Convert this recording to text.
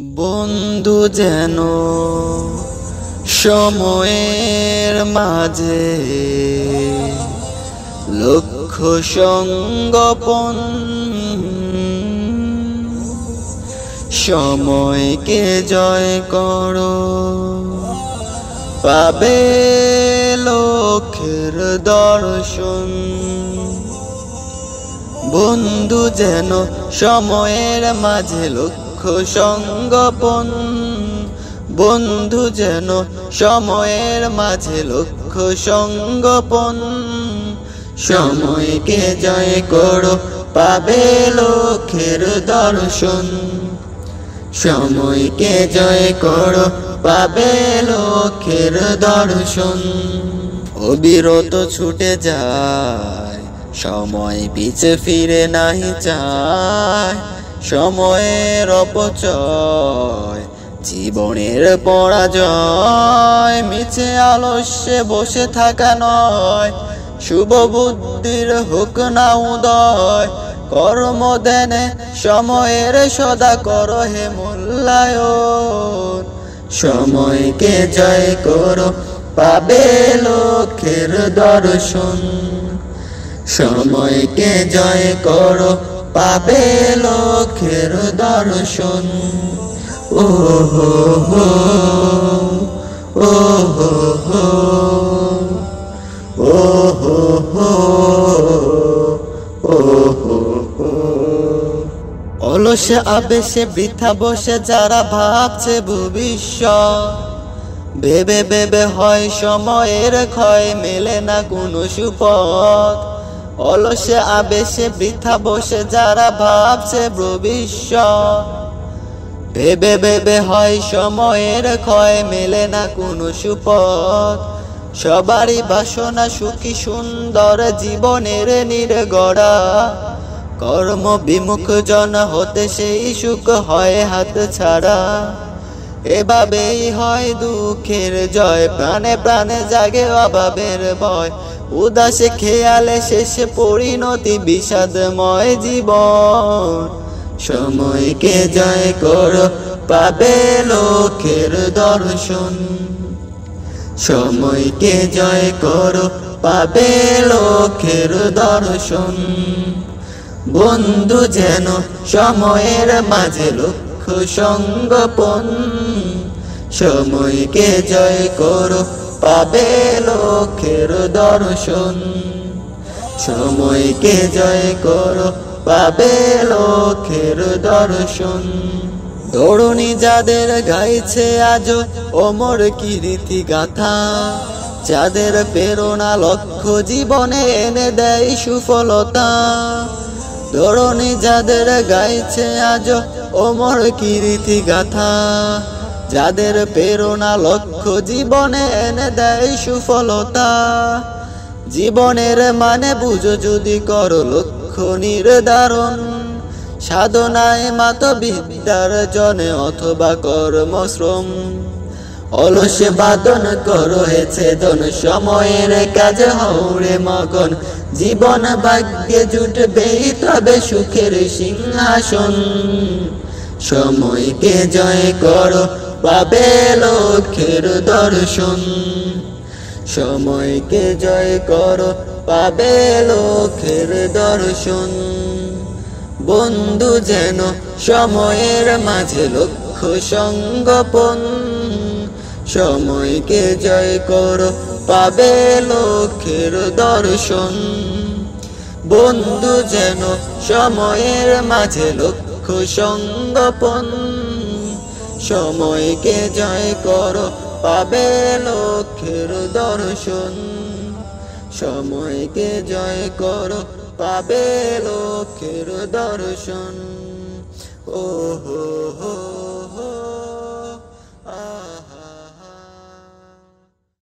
বন্ধু যেন সময়ের মাঝে লক্ষ্য সঙ্গপন সময়কে জয় করো। পাবে লক্ষ্যের দর্শন। বন্ধু যেন সময়ের মাঝে লক্ষ্য সঙ্গপন বন্ধু যেন সময়ের মাঝে লক্ষ্য সঙ্গপন সময়কে জয় করো, পাবে লক্ষ্যের দর্শন। সময়কে জয় করো, পাবে লক্ষ্যের দর্শন। অবিরত ছুটে যায়, সময় পিছে ফিরে নাহি চায়। সময়ের অপচয়, জীবনের পরাজয়, মিছে আলস্যে বসে থাকা নয়, শুভ বুদ্ধির হুক না উদয়, কর্ম দেনে সময়ের সদা কর হে মূল্যায়ন। সময়কে জয় করো, পাবে লক্ষ্যের দর্শন। সময়কে জয় করো পাবে লক্ষ্যের দর্শন। ও হো হো, ও হো হো, ও হো হো, ও হো হো। অলসে আবেশে বৃথা বসে যারা ভাবছে ভবিষ্যৎ, ভেবে ভেবে হয় সময়ের ক্ষয় মেলে না কোনো সুপথ। অলসে আবেশে বৃথা বসে যারা ভাবছে ভবিষ্যৎ। ভেবে ভেবে হয় সময়ের ক্ষয়, মেলে না কোনো সুপথ। সবারই বাসনা সুখী সুন্দর জীবনের নির্গড়া। কর্ম বিমুখ জন হতে সেই সুখ হয় হাত ছাড়া। এভাবেই হয় দুঃখের জয়, প্রাণে প্রাণে জাগে অভাবের ভয়। উদাসে খেয়ালে শেষে পরিণতি বিষাদময় জীবন। সময়কে জয় করো পাবে লক্ষ্যের দর্শন। সময়কে জয় করো পাবে লক্ষ্যের দর্শন। বন্ধু যেন সময়ের মাঝে লক্ষ্য সঙ্গপন। সময়কে জয় করো পাবে লক্ষ্যের দর্শন। সময়কে জয় করো, পাবে লক্ষ্যের দর্শন। দৌড়নি যাদের গাইছে আজ ওমর কীর্তি গাথা। যাদের প্রেরণা লক্ষ্য জীবনে এনে দেয় সুফলতা। দৌড়নি যাদের গাইছে আজ ওমর কীর্তি গাথা। যাদের প্রেরণা লক্ষ্য জীবনে এনে দেয় সুফলতা, জীবনের মানে বুঝো যদি করো লক্ষ্য নির্ধারণ। সাধনায় মাত বিদ্যার জনে অথবা কর্মশ্রম অলসে বাদন করো হেছে দন সময়ের কাজে হৌরে মগন। জীবন ভাগ্যে জুটবেই তবে সুখের সিংহাসন। সময়কে জয় করো পাবে লক্ষ্যের দর্শন। সময়কে জয় করো পাবে লক্ষ্যের দর্শন। বন্ধু যেন সময়ের মাঝে লক্ষ্য সঙ্গপন সময়কে জয় করো পাবে লক্ষ্যের দর্শন। বন্ধু যেন সময়ের মাঝে লক্ষ্য সঙ্গপন সময়কে জয় করো, পাবে লক্ষ্যের দর্শন। সময়কে জয় করো, পাবে লক্ষ্যের দর্শন। ও হো হো।